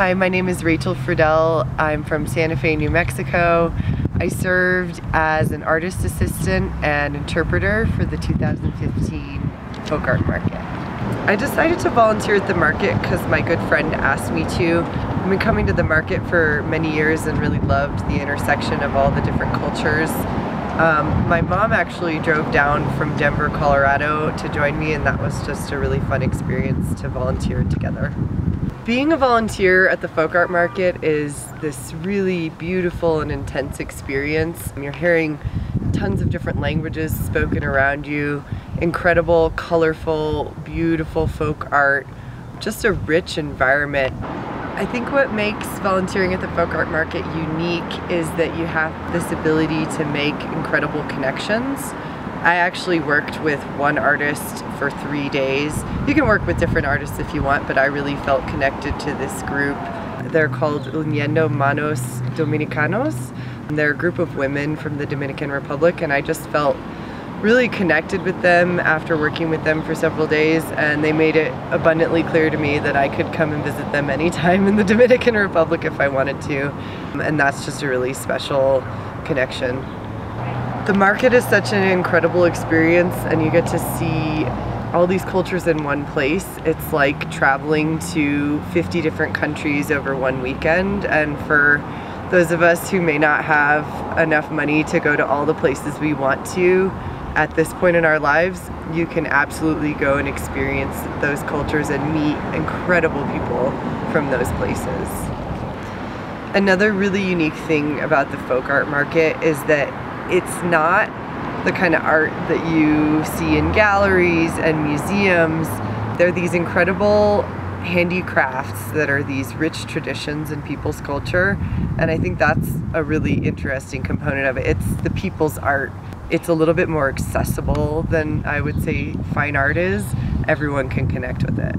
Hi, my name is Rachel Fredel. I'm from Santa Fe, New Mexico. I served as an artist assistant and interpreter for the 2015 Folk Art Market. I decided to volunteer at the market because my good friend asked me to. I've been coming to the market for many years and really loved the intersection of all the different cultures. Um, my mom actually drove down from Denver, Colorado to join me and that was just a really fun experience to volunteer together. Being a volunteer at the folk art market is this really beautiful and intense experience. You're hearing tons of different languages spoken around you, incredible, colorful, beautiful folk art, just a rich environment. I think what makes volunteering at the folk art market unique is that you have this ability to make incredible connections. I actually worked with one artist for three days. You can work with different artists if you want, but I really felt connected to this group. They're called Uniendo Manos Dominicanos. They're a group of women from the Dominican Republic, and I just felt really connected with them after working with them for several days and they made it abundantly clear to me that I could come and visit them anytime in the Dominican Republic if I wanted to and that's just a really special connection. The market is such an incredible experience and you get to see all these cultures in one place. It's like traveling to 50 different countries over one weekend and for those of us who may not have enough money to go to all the places we want to at this point in our lives, you can absolutely go and experience those cultures and meet incredible people from those places. Another really unique thing about the folk art market is that it's not the kind of art that you see in galleries and museums. They're these incredible handicrafts that are these rich traditions in people's culture and I think that's a really interesting component of it. It's the people's art. It's a little bit more accessible than I would say fine art is. Everyone can connect with it.